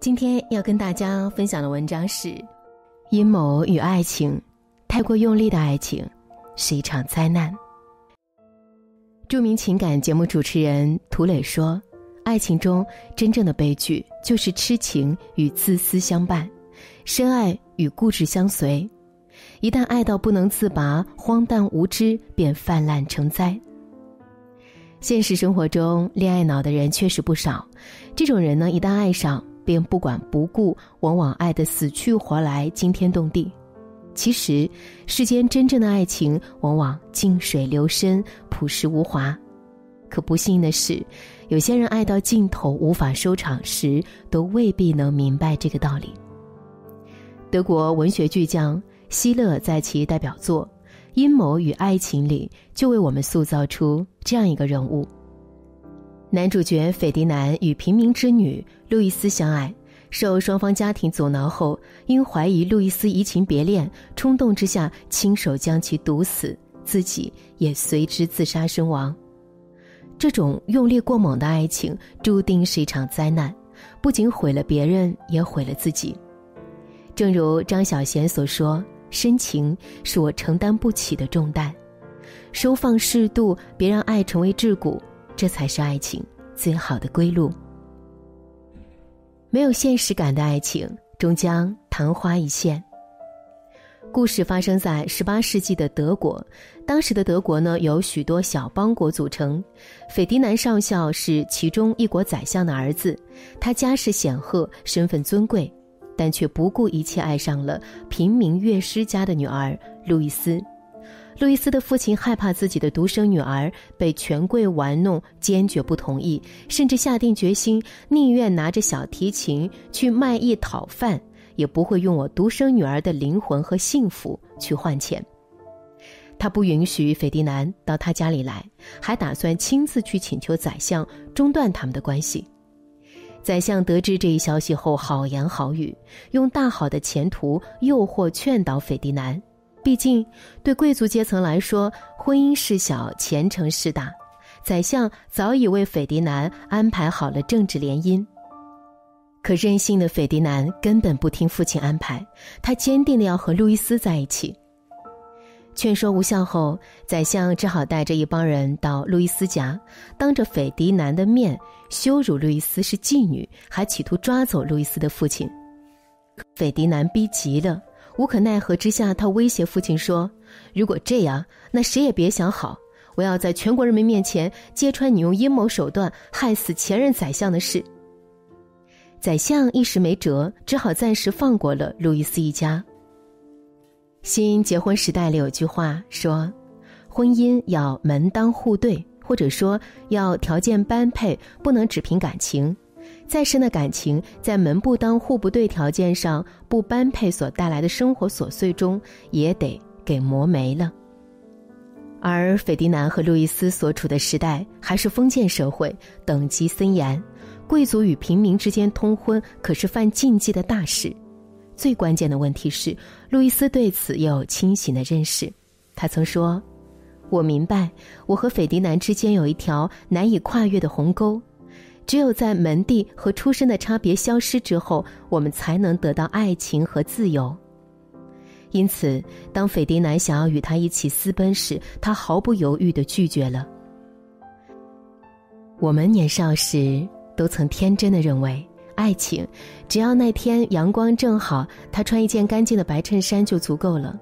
今天要跟大家分享的文章是《阴谋与爱情》，太过用力的爱情是一场灾难。著名情感节目主持人涂磊说：“爱情中真正的悲剧就是痴情与自私相伴，深爱与固执相随。一旦爱到不能自拔，荒诞无知便泛滥成灾。”现实生活中，恋爱脑的人确实不少。这种人呢，一旦爱上，便不管不顾，往往爱得死去活来、惊天动地。其实，世间真正的爱情往往静水流深、朴实无华。可不幸的是，有些人爱到尽头无法收场时，都未必能明白这个道理。德国文学巨匠希勒在其代表作。阴谋与爱情里，就为我们塑造出这样一个人物。男主角斐迪南与平民之女路易斯相爱，受双方家庭阻挠后，因怀疑路易斯移情别恋，冲动之下亲手将其毒死，自己也随之自杀身亡。这种用力过猛的爱情，注定是一场灾难，不仅毁了别人，也毁了自己。正如张小娴所说。深情是我承担不起的重担，收放适度，别让爱成为桎梏，这才是爱情最好的归路。没有现实感的爱情，终将昙花一现。故事发生在十八世纪的德国，当时的德国呢，由许多小邦国组成。斐迪南上校是其中一国宰相的儿子，他家世显赫，身份尊贵。但却不顾一切爱上了平民乐师家的女儿路易斯。路易斯的父亲害怕自己的独生女儿被权贵玩弄，坚决不同意，甚至下定决心，宁愿拿着小提琴去卖艺讨饭，也不会用我独生女儿的灵魂和幸福去换钱。他不允许斐迪南到他家里来，还打算亲自去请求宰相中断他们的关系。宰相得知这一消息后，好言好语，用大好的前途诱惑劝导斐迪南。毕竟，对贵族阶层来说，婚姻事小，前程事大。宰相早已为斐迪南安排好了政治联姻。可任性的斐迪南根本不听父亲安排，他坚定的要和路易斯在一起。劝说无效后，宰相只好带着一帮人到路易斯家，当着斐迪南的面羞辱路易斯是妓女，还企图抓走路易斯的父亲。斐迪南逼急了，无可奈何之下，他威胁父亲说：“如果这样，那谁也别想好！我要在全国人民面前揭穿你用阴谋手段害死前任宰相的事。”宰相一时没辙，只好暂时放过了路易斯一家。新结婚时代里有句话说：“婚姻要门当户对，或者说要条件般配，不能只凭感情。再深的感情，在门不当户不对条件上不般配所带来的生活琐碎中，也得给磨没了。”而斐迪南和路易斯所处的时代还是封建社会，等级森严，贵族与平民之间通婚可是犯禁忌的大事。最关键的问题是，路易斯对此有清醒的认识。他曾说：“我明白，我和斐迪南之间有一条难以跨越的鸿沟，只有在门第和出身的差别消失之后，我们才能得到爱情和自由。”因此，当斐迪南想要与他一起私奔时，他毫不犹豫的拒绝了。我们年少时都曾天真的认为。爱情，只要那天阳光正好，他穿一件干净的白衬衫就足够了。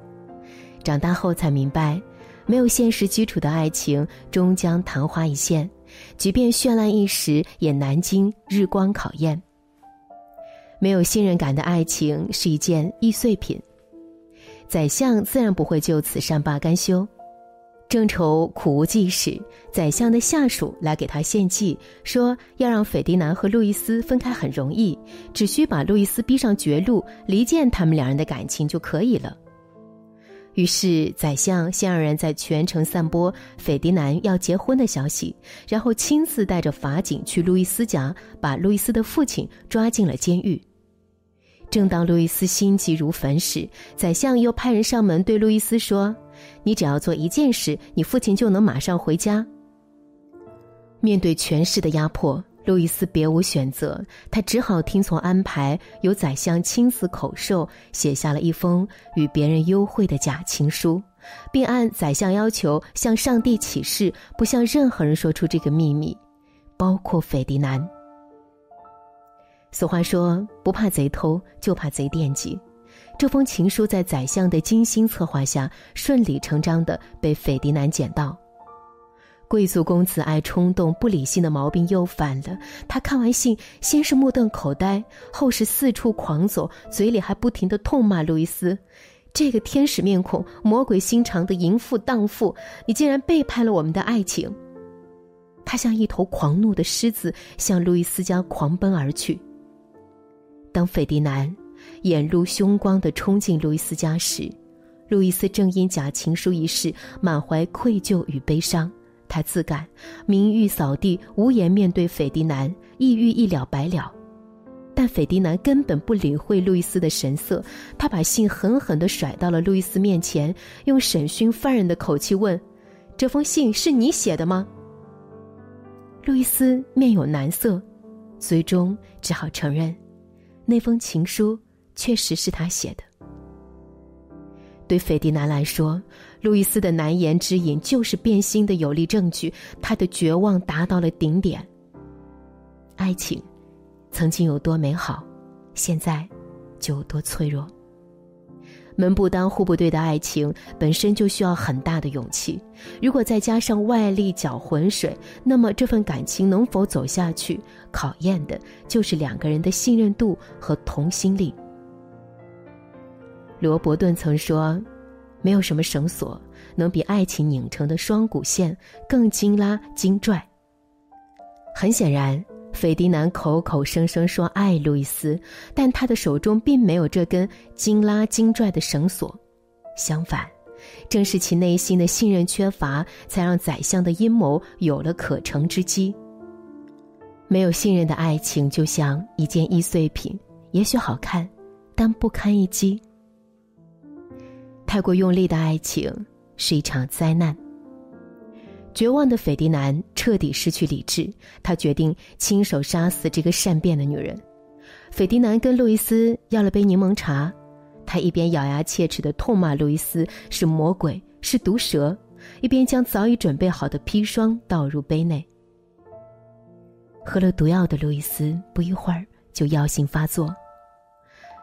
长大后才明白，没有现实基础的爱情终将昙花一现，即便绚烂一时，也难经日光考验。没有信任感的爱情是一件易碎品，宰相自然不会就此善罢甘休。正愁苦无计时，宰相的下属来给他献计，说要让斐迪南和路易斯分开很容易，只需把路易斯逼上绝路，离间他们两人的感情就可以了。于是，宰相先让人在全城散播斐迪南要结婚的消息，然后亲自带着法警去路易斯家，把路易斯的父亲抓进了监狱。正当路易斯心急如焚时，宰相又派人上门对路易斯说。你只要做一件事，你父亲就能马上回家。面对权势的压迫，路易斯别无选择，他只好听从安排，由宰相亲自口授，写下了一封与别人幽会的假情书，并按宰相要求向上帝起誓，不向任何人说出这个秘密，包括斐迪南。俗话说：“不怕贼偷，就怕贼惦记。”这封情书在宰相的精心策划下，顺理成章的被斐迪南捡到。贵族公子爱冲动、不理性的毛病又犯了。他看完信，先是目瞪口呆，后是四处狂走，嘴里还不停的痛骂路易斯：“这个天使面孔、魔鬼心肠的淫妇荡妇，你竟然背叛了我们的爱情！”他像一头狂怒的狮子，向路易斯家狂奔而去。当斐迪南眼露凶光的冲进路易斯家时，路易斯正因假情书一事满怀愧疚与悲伤。他自感名誉扫地，无颜面对斐迪南，抑郁一了百了。但斐迪南根本不理会路易斯的神色，他把信狠狠地甩到了路易斯面前，用审讯犯人的口气问：“这封信是你写的吗？”路易斯面有难色，最终只好承认，那封情书确实是他写的。对斐迪南来说，路易斯的难言之隐就是变心的有力证据。他的绝望达到了顶点。爱情，曾经有多美好，现在就有多脆弱。门不当户不对的爱情本身就需要很大的勇气，如果再加上外力搅浑水，那么这份感情能否走下去，考验的就是两个人的信任度和同心力。罗伯顿曾说：“没有什么绳索能比爱情拧成的双股线更精拉精拽。”很显然，斐迪南口口声声说爱路易斯，但他的手中并没有这根精拉精拽的绳索。相反，正是其内心的信任缺乏，才让宰相的阴谋有了可乘之机。没有信任的爱情，就像一件易碎品，也许好看，但不堪一击。太过用力的爱情是一场灾难。绝望的斐迪南彻底失去理智，他决定亲手杀死这个善变的女人。斐迪南跟路易斯要了杯柠檬茶，他一边咬牙切齿的痛骂路易斯是魔鬼是毒蛇，一边将早已准备好的砒霜倒入杯内。喝了毒药的路易斯不一会儿就药性发作，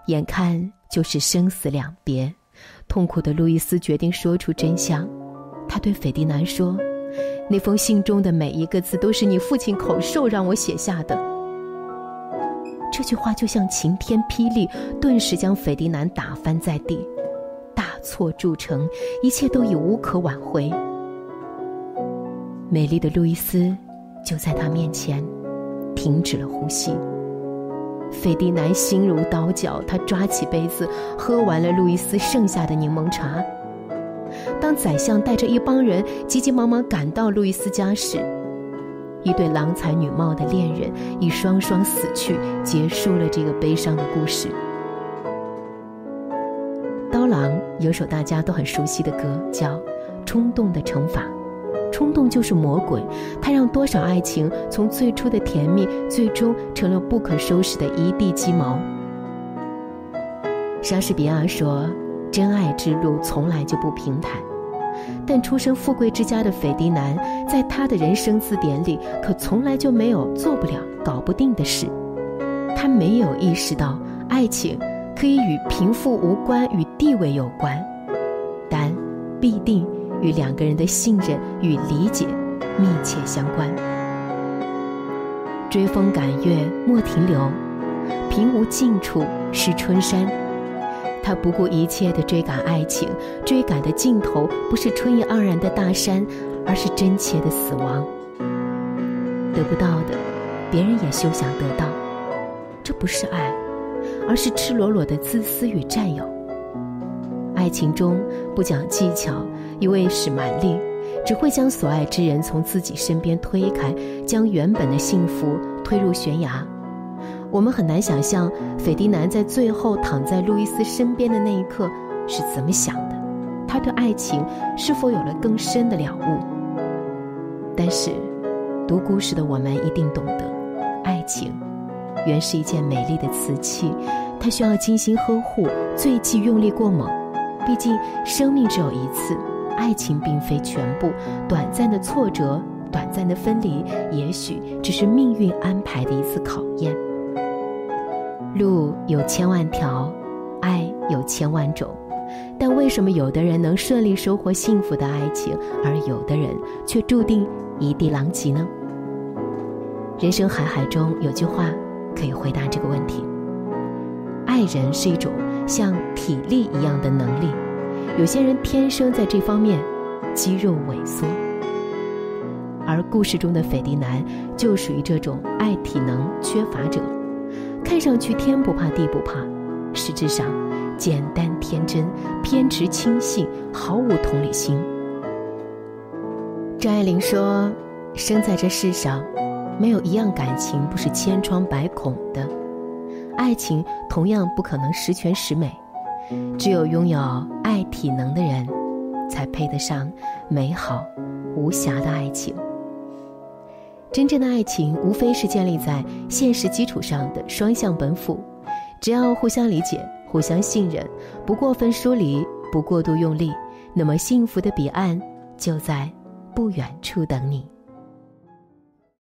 眼看就是生死两别。痛苦的路易斯决定说出真相，他对斐迪南说：“那封信中的每一个字都是你父亲口授让我写下的。”这句话就像晴天霹雳，顿时将斐迪南打翻在地，大错铸成，一切都已无可挽回。美丽的路易斯就在他面前停止了呼吸。斐迪南心如刀绞，他抓起杯子，喝完了路易斯剩下的柠檬茶。当宰相带着一帮人急急忙忙赶到路易斯家时，一对郎才女貌的恋人已双双死去，结束了这个悲伤的故事。刀郎有首大家都很熟悉的歌，叫《冲动的惩罚》。冲动就是魔鬼，它让多少爱情从最初的甜蜜，最终成了不可收拾的一地鸡毛。莎士比亚说：“真爱之路从来就不平坦。”但出身富贵之家的斐迪南，在他的人生字典里，可从来就没有做不了、搞不定的事。他没有意识到，爱情可以与贫富无关，与地位有关，但必定。与两个人的信任与理解密切相关。追风赶月莫停留，平无尽处是春山。他不顾一切地追赶爱情，追赶的尽头不是春意盎然的大山，而是真切的死亡。得不到的，别人也休想得到。这不是爱，而是赤裸裸的自私与占有。爱情中不讲技巧，一味使蛮力，只会将所爱之人从自己身边推开，将原本的幸福推入悬崖。我们很难想象斐迪南在最后躺在路易斯身边的那一刻是怎么想的，他对爱情是否有了更深的了悟？但是，读故事的我们一定懂得，爱情，原是一件美丽的瓷器，它需要精心呵护，最忌用力过猛。毕竟生命只有一次，爱情并非全部。短暂的挫折，短暂的分离，也许只是命运安排的一次考验。路有千万条，爱有千万种，但为什么有的人能顺利收获幸福的爱情，而有的人却注定一地狼藉呢？人生海海中有句话可以回答这个问题：爱人是一种像体力一样的能力，有些人天生在这方面肌肉萎缩，而故事中的斐迪南就属于这种爱体能缺乏者。看上去天不怕地不怕，实质上简单天真、偏执轻信，毫无同理心。张爱玲说：“生在这世上，没有一样感情不是千疮百孔的，爱情同样不可能十全十美。只有拥有爱体能的人，才配得上美好无瑕的爱情。”真正的爱情，无非是建立在现实基础上的双向奔赴。只要互相理解、互相信任，不过分疏离，不过度用力，那么幸福的彼岸就在不远处等你。